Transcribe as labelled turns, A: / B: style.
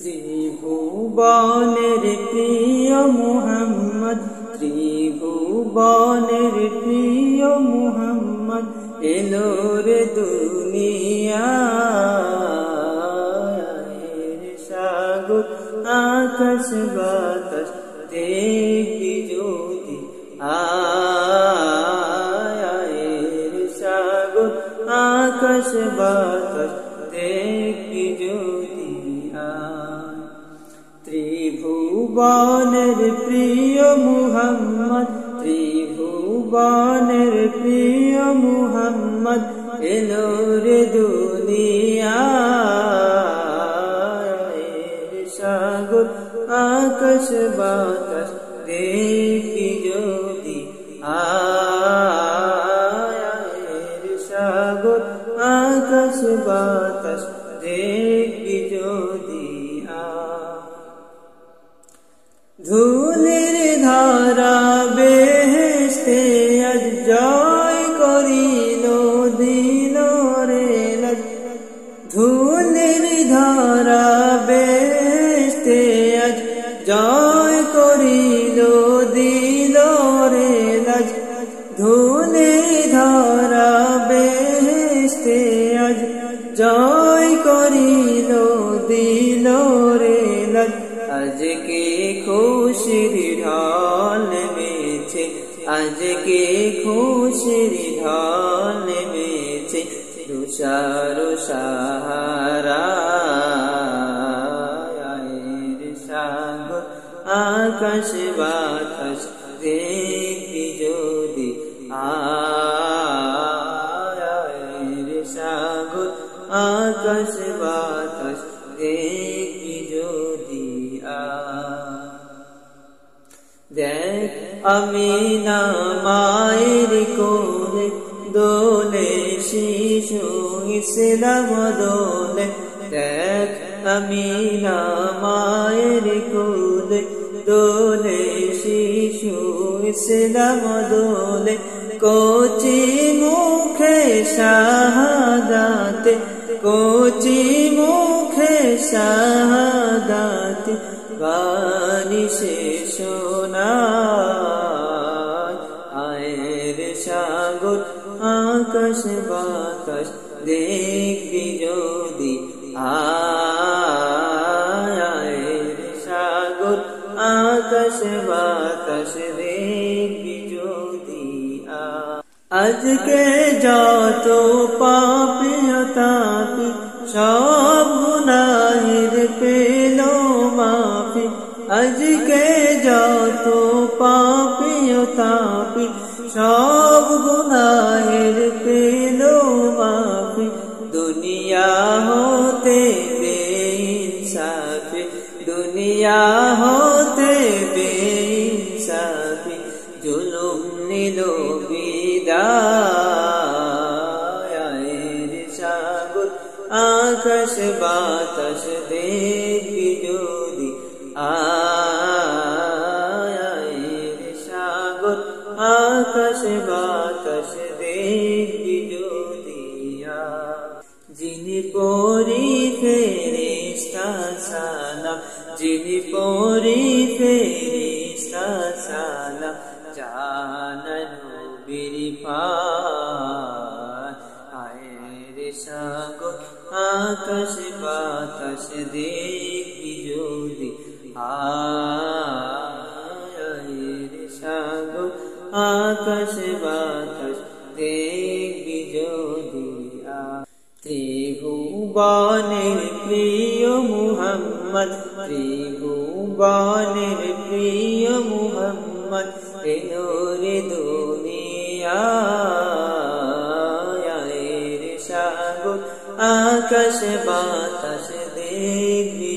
A: ত্রিভুবনের প্রিয় মুহাম্মদ, ত্রিভুবনের প্রিয় মুহাম্মদ, এলো রে দুনিয়া। সাগর, আকাশ, বাতাস দেখি জ্যোতি আয়ের সাগর, আকাশ, বাতাস দেখি জ্যোতি ত্রিভুবনের প্রিয় মুহাম্মদ ত্রিভুবনের প্রিয় মুহাম্মদ এলো রে দুনিয়া সাগর আকাশ বাতাস দেখি ধুলের ধারা বেহেস্তে আজ জয় করিল দিল রে ধুলের ধারা বেহেস্তে আজ জয় করিল দিল রে ধুলে ধারা বেহেস্তে আজ জয় করিল দিল রে লাজ আজকে খুশির ঢাল নেমেছে আজকে খুশির ঢাল নেমেছে তুষার সাহারা সাগর আকাশ বাতাস দেখি যদি আয়ের সাগর আকাশ বাতাস দেখি দেখ আমি না মায়ের কোলে দোলে শিশু ইসলাম দোলে। দেখ আমি না মায়ের কোলে দোলে শিশু ইসলাম দোলে। কোচি মুখে শাহাদাতে, কোচি মুখে শাহাদাতে বাণী সাগর, আকাশ বাতাস, দেখবি যদি আয়ের সাগর, আকাশ বাতাস, দেখবি যদি আজকে যত পাপিয়তাপি সব গুনাহের পেল মাফি। আজকে যত পাপিয়তাপি সব বেইনসাফি, দুনিয়া হতে বেইনসাফি, জুলুম নিল বিদায়ের সাগর, আকাশ বাতাস দেখবি যদি আয়ের সাগর, আকাশ বাতাস দেখবি পরি ফেরিস্তা সালাম যিনি পরি ফেরিস্তা সালাম জানানো আয়ের সাগর, আকাশ বাতাস দেখবি যদি আয়ের সাগর, আকাশ বাতাস দেখবি ত্রিভুবনের প্রিয় মুহাম্মদ ত্রিভুবনের প্রিয় মুহাম্মদ এলোরে দুনিয়া সাগর আকাশ বাতাস দেখবি যদি আ